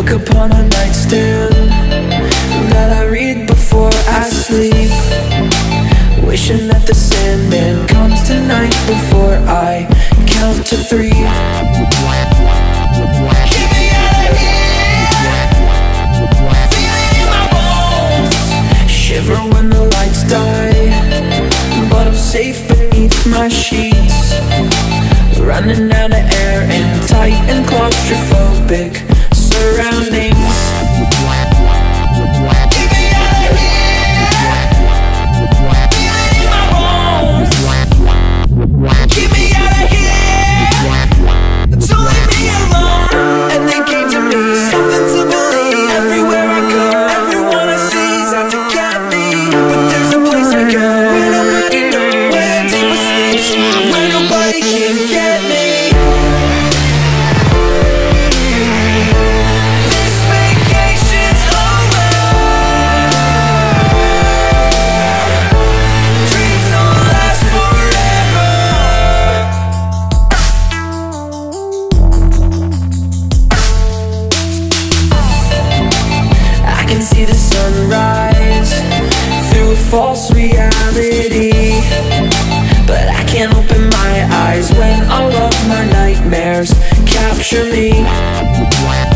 Book upon a nightstand That I read before I sleep. Wishing that the Sandman comes tonight Before I count to three. Get me out of here. Feeling in my bones. Shiver when the lights die But I'm safe beneath my sheets. Running out of air and tight and claustrophobic surroundings. sunrise Through false reality. But I can't open my eyes When all of my nightmares capture me.